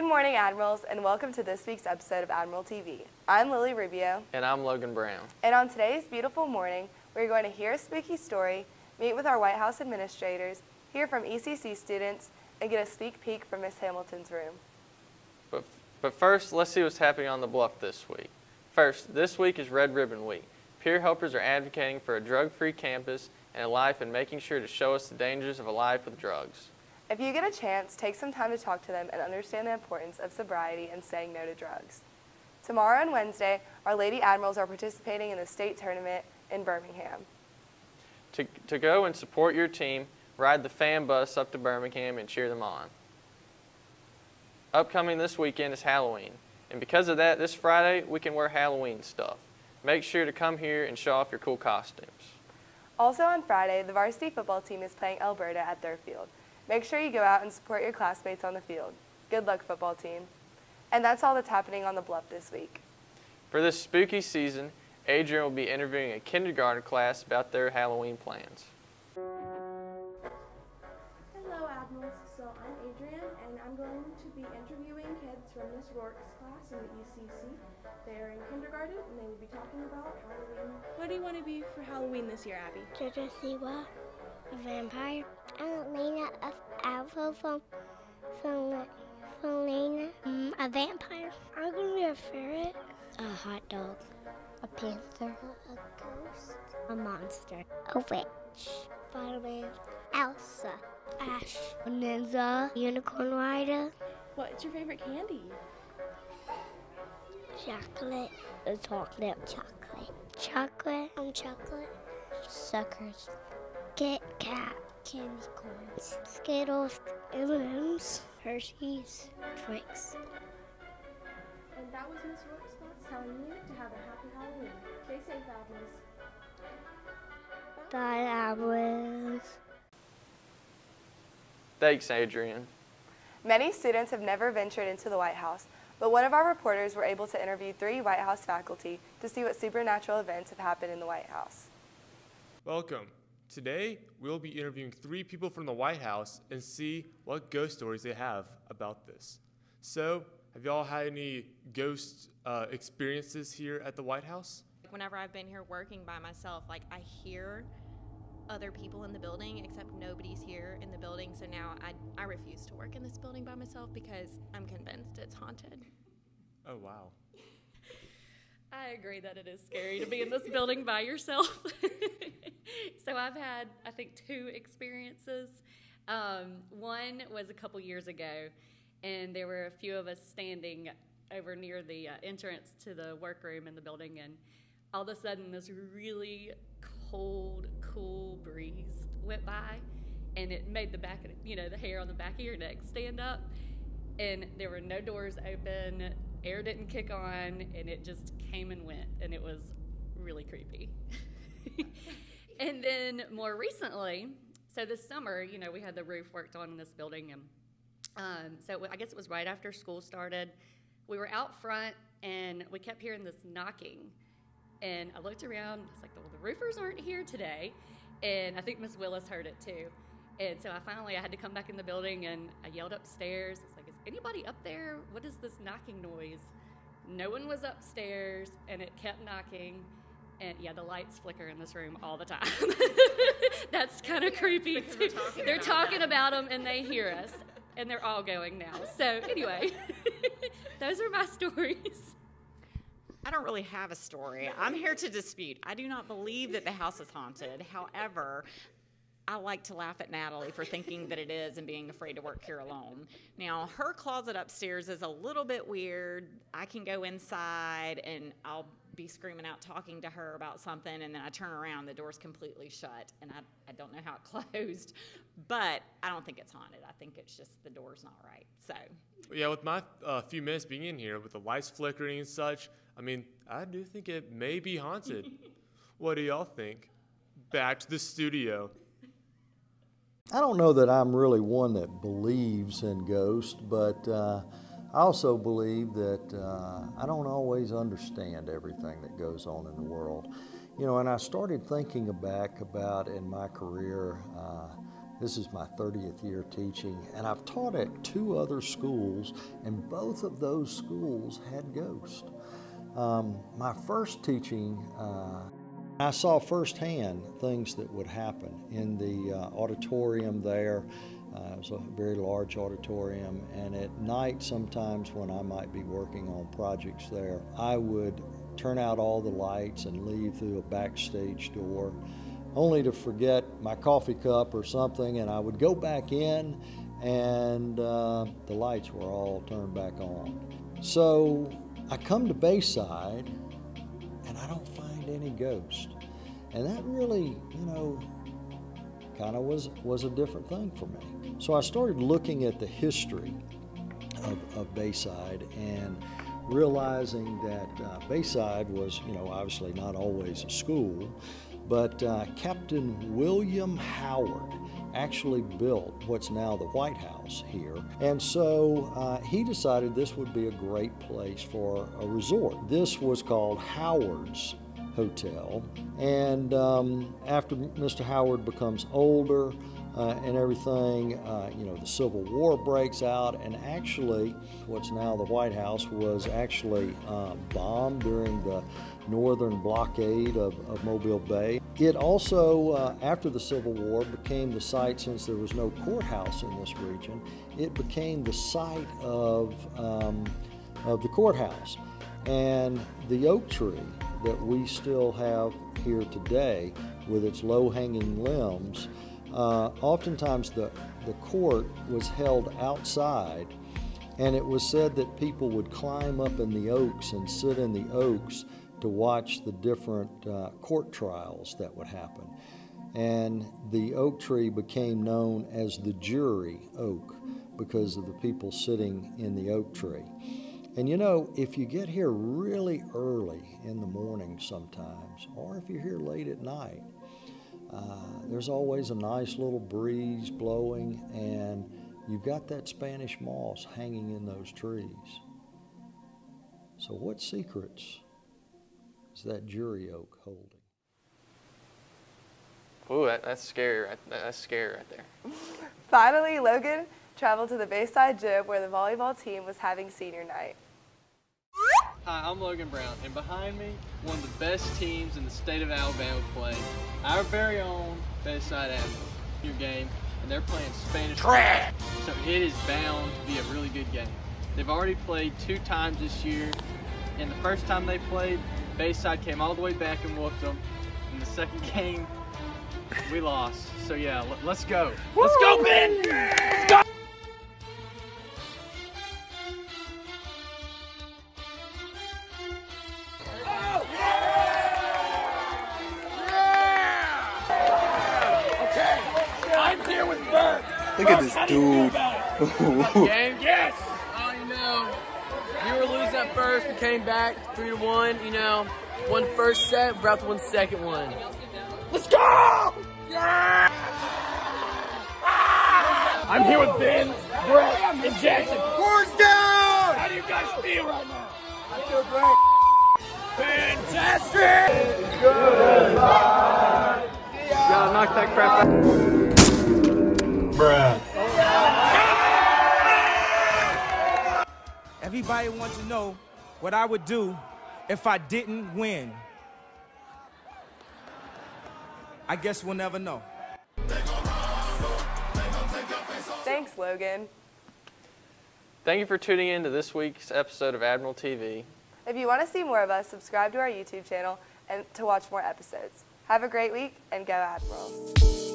morning, Admirals, and welcome to this week's episode of Admiral TV. I'm Lily Rubio. And I'm Logan Brown. And on today's beautiful morning, we're going to hear a spooky story, meet with our White House administrators, hear from ECC students, and get a sneak peek from Miss Hamilton's room. But, but first, let's see what's happening on the bluff this week. First, this week is Red Ribbon Week. Peer helpers are advocating for a drug-free campus and a life and making sure to show us the dangers of a life with drugs. If you get a chance, take some time to talk to them and understand the importance of sobriety and saying no to drugs. Tomorrow and Wednesday, our Lady Admirals are participating in the state tournament in Birmingham. To, to go and support your team, ride the fan bus up to Birmingham and cheer them on. Upcoming this weekend is Halloween, and because of that, this Friday we can wear Halloween stuff. Make sure to come here and show off your cool costumes. Also on Friday, the varsity football team is playing Alberta at their field. Make sure you go out and support your classmates on the field. Good luck, football team. And that's all that's happening on the bluff this week. For this spooky season, Adrian will be interviewing a kindergarten class about their Halloween plans. Hello, Admirals. So I'm Adrian, and I'm going to be interviewing kids from Miss Rourke's class in the ECC. They're in kindergarten, and they will be talking about Halloween. What do you want to be for Halloween this year, Abby? Jojo Siwa, a vampire. I'm Lena of Alpha from from from Lena, mm, a vampire. I'm gonna be a ferret, a hot dog, a panther, a ghost, a monster, a witch, Spider-Man, Elsa, Ash, a ninja, unicorn rider, What's your favorite candy? chocolate, a chocolate, chocolate, chocolate, um, chocolate, suckers, Kit Kat, candy corns, Skittles, M&M's, Hershey's, Twix. And that was Miss Rourke's class telling you to have a happy Halloween. Stay safe, Admirals. Bye, Admirals. Thanks, Adrian. Many students have never ventured into the White House, but one of our reporters were able to interview three White House faculty to see what supernatural events have happened in the White House. Welcome. Today, we'll be interviewing three people from the White House and see what ghost stories they have about this. So, have y'all had any ghost uh, experiences here at the White House? whenever I've been here working by myself, like I hear other people in the building, except nobody's here in the building. So now I, I refuse to work in this building by myself because I'm convinced it's haunted. Oh, wow. I agree that it is scary to be in this building by yourself. so I've had, I think, two experiences. Um, one was a couple years ago, and there were a few of us standing over near the uh, entrance to the workroom in the building, and all of a sudden, this really cold, cool breeze went by, and it made the back of, you know, the hair on the back of your neck stand up. And there were no doors open, air didn't kick on, and it just came and went, and it was really creepy. and then more recently, so this summer, you know, we had the roof worked on in this building, and um, so I guess it was right after school started. We were out front, and we kept hearing this knocking. And I looked around, it's like, well, the roofers aren't here today. And I think Miss Willis heard it too. And so I finally I had to come back in the building and I yelled upstairs. It's like, is anybody up there? What is this knocking noise? No one was upstairs and it kept knocking. And yeah, the lights flicker in this room all the time. That's kind of creepy too. They're talking about them and they hear us. And they're all going now. So anyway, those are my stories. I don't really have a story. I'm here to dispute. I do not believe that the house is haunted. However, I like to laugh at Natalie for thinking that it is and being afraid to work here alone. Now, her closet upstairs is a little bit weird. I can go inside and I'll be screaming out talking to her about something, and then I turn around, the door's completely shut, and I, I don't know how it closed. But I don't think it's haunted. I think it's just the door's not right. So, Yeah, with my uh, few minutes being in here, with the lights flickering and such, I mean, I do think it may be haunted. what do y'all think? Back to the studio. I don't know that I'm really one that believes in ghosts, but uh, I also believe that uh, I don't always understand everything that goes on in the world. You know, and I started thinking back about in my career uh, This is my 30th year teaching, and I've taught at two other schools, and both of those schools had ghosts. Um, my first teaching, uh, I saw firsthand things that would happen in the uh, auditorium there. Uh, it was a very large auditorium, and at night, sometimes when I might be working on projects there, I would turn out all the lights and leave through a backstage door, only to forget my coffee cup or something, and I would go back in, and uh, the lights were all turned back on. So I come to Bayside, and I don't find any ghosts, and that really, you know, kind of was was a different thing for me. So I started looking at the history of, of Bayside and realizing that uh, Bayside was, you know, obviously not always a school, but uh, Captain William Howard actually built what's now the White House here. And so uh, he decided this would be a great place for a resort. This was called Howard's Hotel. And um, after Mr. Howard becomes older, uh, and everything. Uh, you know, the Civil War breaks out, and actually, what's now the White House was actually uh, bombed during the northern blockade of, of Mobile Bay. It also, uh, after the Civil War, became the site, since there was no courthouse in this region, it became the site of, um, of the courthouse. And the oak tree that we still have here today, with its low hanging limbs, uh, oftentimes the, the court was held outside, and it was said that people would climb up in the oaks and sit in the oaks to watch the different uh, court trials that would happen. And the oak tree became known as the jury oak because of the people sitting in the oak tree. And you know, if you get here really early in the morning sometimes, or if you're here late at night, uh, there's always a nice little breeze blowing, and you've got that Spanish moss hanging in those trees. So, what secrets is that jury oak holding? Ooh, that, that's scary. Right, that's scary right there. Finally, Logan traveled to the Bayside Gym where the volleyball team was having senior night. Hi, I'm Logan Brown, and behind me, one of the best teams in the state of Alabama playing our very own Bayside Admirals. Your game, and they're playing Spanish. Trash. So it is bound to be a really good game. They've already played two times this year, and the first time they played, Bayside came all the way back and whooped them. In the second game, we lost. So yeah, let's go. Let's go, Ben! Let's go! Look at this dude. Game, yes. Oh, you know, you were losing at first. We came back three to one. You know, one first set, we're about to win second one. Let's go! Yeah! I'm here with Ben, Brett, and Jackson. Horns down! How do you guys feel right now? I feel great. Fantastic! Goodbye. Gotta knock that crap out. Everybody wants to know what I would do if I didn't win. I guess we'll never know. Thanks, Logan. Thank you for tuning in to this week's episode of Admiral TV. If you want to see more of us, subscribe to our YouTube channel and to watch more episodes. Have a great week and go Admirals.